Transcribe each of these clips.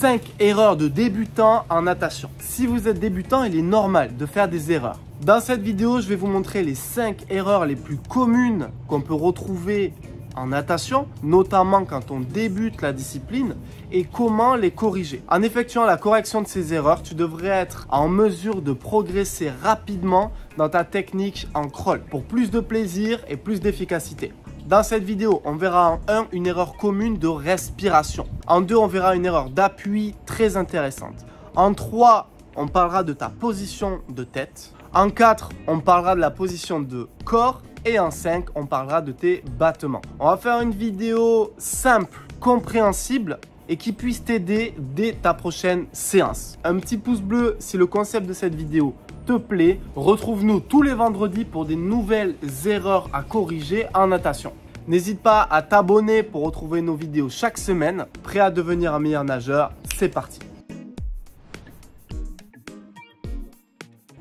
5 erreurs de débutants en natation. Si vous êtes débutant, il est normal de faire des erreurs. Dans cette vidéo, je vais vous montrer les 5 erreurs les plus communes qu'on peut retrouver en natation, notamment quand on débute la discipline, et comment les corriger. En effectuant la correction de ces erreurs, tu devrais être en mesure de progresser rapidement dans ta technique en crawl pour plus de plaisir et plus d'efficacité. Dans cette vidéo, on verra en 1 une erreur commune de respiration. En 2, on verra une erreur d'appui très intéressante. En 3, on parlera de ta position de tête. En 4, on parlera de la position de corps et en 5, on parlera de tes battements. On va faire une vidéo simple, compréhensible et qui puisse t'aider dès ta prochaine séance. Un petit pouce bleu si le concept de cette vidéo te plaît. Retrouve-nous tous les vendredis pour des nouvelles erreurs à corriger en natation. N'hésite pas à t'abonner pour retrouver nos vidéos chaque semaine. Prêt à devenir un meilleur nageur? C'est parti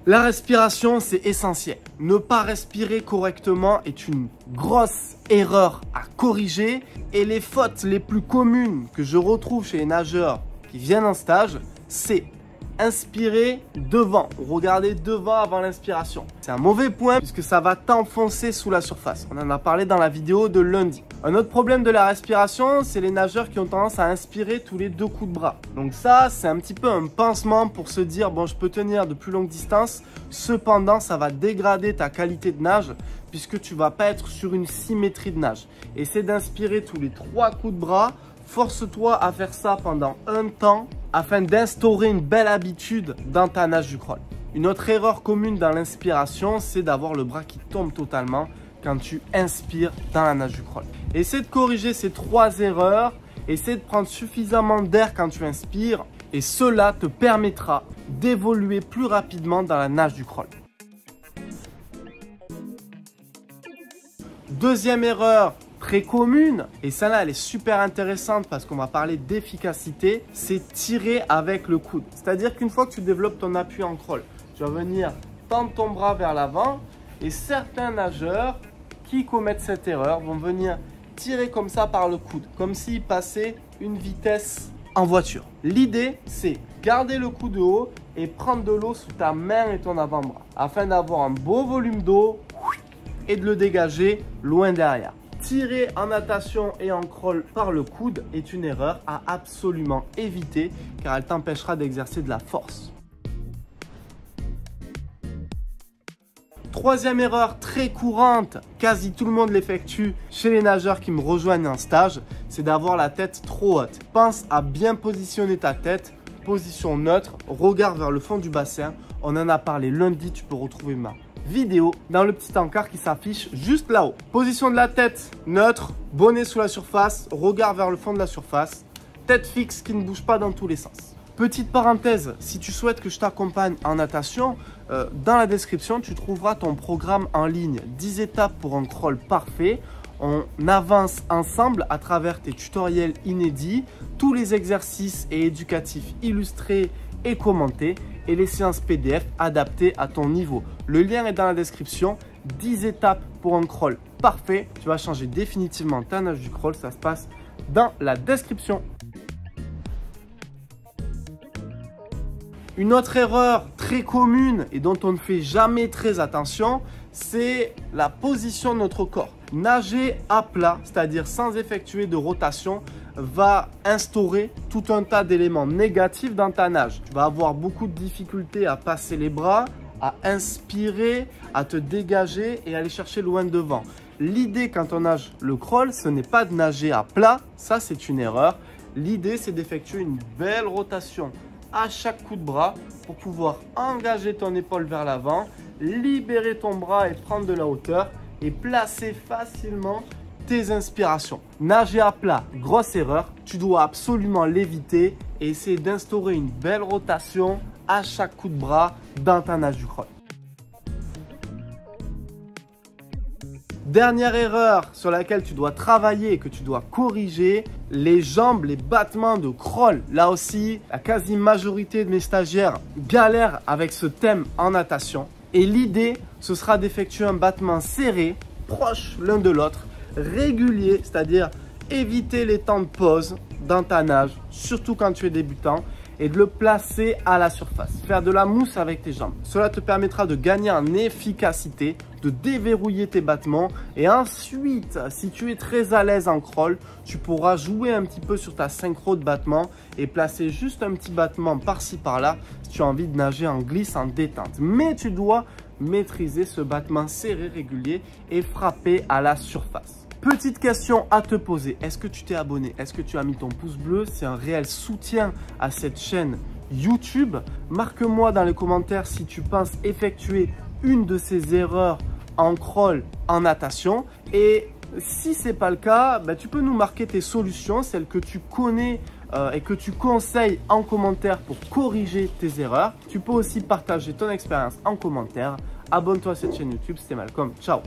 La respiration, c'est essentiel. Ne pas respirer correctement est une grosse erreur à corriger et les fautes les plus communes que je retrouve chez les nageurs qui viennent en stage, c'est inspirer devant, regarder devant avant l'inspiration. C'est un mauvais point puisque ça va t'enfoncer sous la surface. On en a parlé dans la vidéo de lundi. Un autre problème de la respiration, c'est les nageurs qui ont tendance à inspirer tous les deux coups de bras. Donc ça, c'est un petit peu un pansement pour se dire, bon, je peux tenir de plus longues distances. Cependant, ça va dégrader ta qualité de nage puisque tu vas pas être sur une symétrie de nage. Essaie d'inspirer tous les trois coups de bras. Force-toi à faire ça pendant un temps afin d'instaurer une belle habitude dans ta nage du crawl. Une autre erreur commune dans l'inspiration, c'est d'avoir le bras qui tombe totalement quand tu inspires dans la nage du crawl. Essaie de corriger ces trois erreurs, essaie de prendre suffisamment d'air quand tu inspires et cela te permettra d'évoluer plus rapidement dans la nage du crawl. Deuxième erreur, très commune, et celle-là elle est super intéressante parce qu'on va parler d'efficacité, c'est tirer avec le coude. C'est-à-dire qu'une fois que tu développes ton appui en crawl, tu vas venir tendre ton bras vers l'avant et certains nageurs qui commettent cette erreur vont venir tirer comme ça par le coude, comme s'ils passaient une vitesse en voiture. L'idée, c'est garder le coude haut et prendre de l'eau sous ta main et ton avant-bras afin d'avoir un beau volume d'eau et de le dégager loin derrière. Tirer en natation et en crawl par le coude est une erreur à absolument éviter car elle t'empêchera d'exercer de la force. Troisième erreur très courante, quasi tout le monde l'effectue chez les nageurs qui me rejoignent en stage, c'est d'avoir la tête trop haute. Pense à bien positionner ta tête, position neutre, regard vers le fond du bassin. On en a parlé lundi, tu peux retrouver ma vidéo dans le petit encart qui s'affiche juste là-haut. Position de la tête neutre, bonnet sous la surface, regard vers le fond de la surface, tête fixe qui ne bouge pas dans tous les sens. Petite parenthèse, si tu souhaites que je t'accompagne en natation, euh, dans la description, tu trouveras ton programme en ligne 10 étapes pour un crawl parfait. On avance ensemble à travers tes tutoriels inédits, tous les exercices et éducatifs illustrés et commentés et les séances PDF adaptées à ton niveau. Le lien est dans la description. 10 étapes pour un crawl parfait. Tu vas changer définitivement ta nage du crawl. Ça se passe dans la description. Une autre erreur très commune et dont on ne fait jamais très attention, c'est la position de notre corps. Nager à plat, c'est-à-dire sans effectuer de rotation, va instaurer tout un tas d'éléments négatifs dans ta nage. Tu vas avoir beaucoup de difficultés à passer les bras, à inspirer, à te dégager et aller chercher loin devant. L'idée quand on nage le crawl, ce n'est pas de nager à plat, ça c'est une erreur. L'idée c'est d'effectuer une belle rotation à chaque coup de bras pour pouvoir engager ton épaule vers l'avant, libérer ton bras et prendre de la hauteur et placer facilement tes inspirations. Nager à plat, grosse erreur. Tu dois absolument l'éviter et essayer d'instaurer une belle rotation à chaque coup de bras dans ta nage du crawl. Dernière erreur sur laquelle tu dois travailler et que tu dois corriger, les jambes, les battements de crawl. Là aussi, la quasi-majorité de mes stagiaires galèrent avec ce thème en natation. Et l'idée, ce sera d'effectuer un battement serré, proche l'un de l'autre, régulier, c'est-à-dire éviter les temps de pause dans ta nage, surtout quand tu es débutant et de le placer à la surface. Faire de la mousse avec tes jambes. Cela te permettra de gagner en efficacité, de déverrouiller tes battements et ensuite, si tu es très à l'aise en crawl, tu pourras jouer un petit peu sur ta synchro de battement et placer juste un petit battement par-ci par-là si tu as envie de nager en glisse, en détente. Mais tu dois maîtriser ce battement serré régulier et frapper à la surface. Petite question à te poser. Est-ce que tu t'es abonné? Est-ce que tu as mis ton pouce bleu? C'est un réel soutien à cette chaîne YouTube. Marque-moi dans les commentaires si tu penses effectuer une de ces erreurs en crawl, en natation. Et si ce n'est pas le cas, bah, tu peux nous marquer tes solutions, celles que tu connais euh, et que tu conseilles en commentaire pour corriger tes erreurs. Tu peux aussi partager ton expérience en commentaire. Abonne-toi à cette chaîne YouTube. C'était Malcolm. Ciao